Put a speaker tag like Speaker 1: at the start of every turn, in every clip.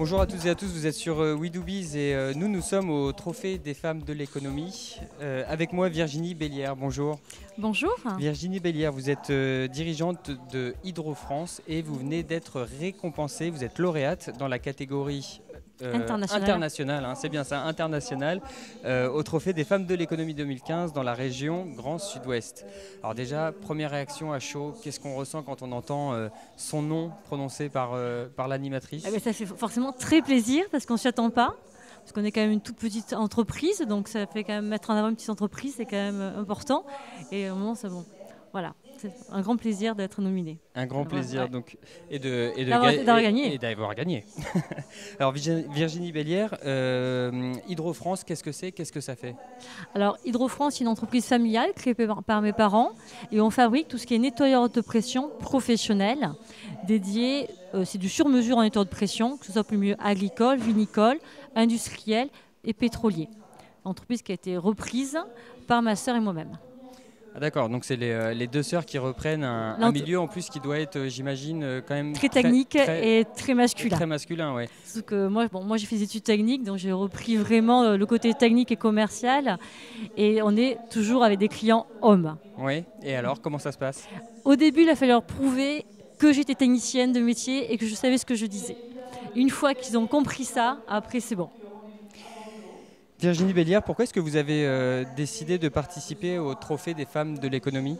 Speaker 1: Bonjour à toutes et à tous, vous êtes sur euh, We Do Biz et euh, nous, nous sommes au Trophée des femmes de l'économie. Euh, avec moi, Virginie Bélière, bonjour.
Speaker 2: Bonjour.
Speaker 1: Virginie Bélière, vous êtes dirigeante de Hydro France et vous venez d'être récompensée, vous êtes lauréate dans la catégorie euh,
Speaker 2: Internationale.
Speaker 1: internationale, hein, c'est bien ça, internationale, euh, au Trophée des femmes de l'économie 2015 dans la région Grand Sud-Ouest. Alors déjà, première réaction à chaud, qu'est-ce qu'on ressent quand on entend euh, son nom prononcé par, par l'animatrice?
Speaker 2: Eh ben, ça fait forcément très plaisir parce qu'on ne s'y attend pas. Parce qu'on est quand même une toute petite entreprise, donc ça fait quand même mettre en avant une petite entreprise, c'est quand même important. Et au moment, c'est bon. Voilà, un grand plaisir d'être nominé.
Speaker 1: Un grand plaisir
Speaker 2: ouais.
Speaker 1: donc et de et de
Speaker 2: D'avoir-
Speaker 1: ga-
Speaker 2: d'avoir
Speaker 1: et-
Speaker 2: gagné.
Speaker 1: et d'avoir gagné. Alors Virgi- Virginie Bélière, euh, Hydro France, qu'est-ce que c'est? Qu'est-ce que ça fait?
Speaker 2: Alors, Hydro-France, c'est une entreprise familiale créée par, par mes parents et on fabrique tout ce qui est nettoyeur de pression professionnel dédié, euh, c'est du sur-mesure en nettoyeur de pression, que ce soit pour le milieu agricole, vinicole, industriel et pétrolier. Entreprise qui a été reprise par ma sœur et moi-même.
Speaker 1: Ah, D'accord, donc c'est les, euh, les deux sœurs qui reprennent un, milieu en plus qui doit être, euh, j'imagine, euh, quand même
Speaker 2: Très technique
Speaker 1: très-
Speaker 2: et très masculin.
Speaker 1: très masculin, ouais.
Speaker 2: Surtout que moi, bon, moi j'ai fait des études techniques, donc j'ai repris vraiment euh, le côté technique et commercial. Et on est toujours avec des clients hommes.
Speaker 1: Ouais. Et alors, comment ça se passe?
Speaker 2: Au début, il a fallu leur prouver que j'étais technicienne de métier et que je savais ce que je disais. Une fois qu'ils ont compris ça, après c'est bon.
Speaker 1: Virginie Bélière, pourquoi est-ce que vous avez euh, décidé de participer au Trophée des femmes de l'économie?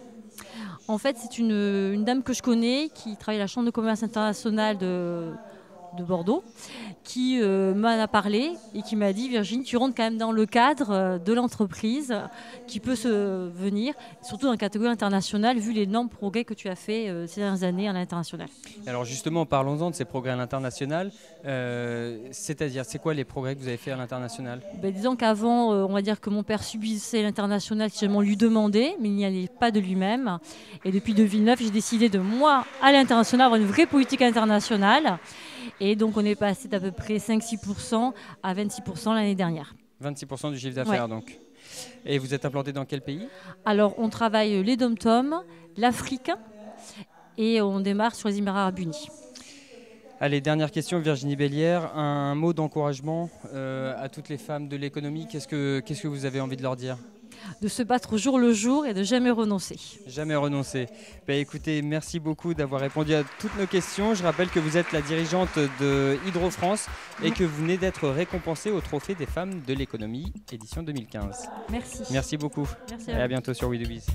Speaker 2: En fait, c'est une, une dame que je connais qui travaille à la Chambre de commerce internationale de, de Bordeaux, qui euh, m'en a parlé et qui m'a dit Virginie, tu rentres quand même dans le cadre euh, de l'entreprise qui peut se venir, surtout dans la catégorie internationale, vu les énormes progrès que tu as fait euh, ces dernières années à l'international.
Speaker 1: Alors justement, parlons-en de ces progrès à l'international. Euh, C'est-à-dire, c'est quoi les progrès que vous avez fait à l'international?
Speaker 2: Ben, disons qu'avant, on va dire que mon père subissait l'international si on lui demandait, mais il n'y allait pas de lui-même. Et depuis 2009, j'ai décidé de moi, à l'international, avoir une vraie politique internationale. Et donc, on est passé d'à peu près 5-6% à 26% l'année dernière.
Speaker 1: 26% du chiffre d'affaires, donc. Et vous êtes implanté dans quel pays?
Speaker 2: Alors, on travaille les dom-toms, l'Afrique, et on démarre sur les Émirats Arabes Unis.
Speaker 1: Allez, dernière question, Virginie Bélière. Un mot d'encouragement euh, à toutes les femmes de l'économie. Qu'est-ce que, qu'est-ce que vous avez envie de leur dire?
Speaker 2: De se battre au jour le jour et de jamais renoncer.
Speaker 1: Jamais renoncer. Ben, écoutez, merci beaucoup d'avoir répondu à toutes nos questions. Je rappelle que vous êtes la dirigeante de Hydro France et que vous venez d'être récompensée au Trophée des femmes de l'économie, édition 2015.
Speaker 2: Merci.
Speaker 1: Merci beaucoup.
Speaker 2: Merci
Speaker 1: Et
Speaker 2: à vous.
Speaker 1: à bientôt sur We Do Biz.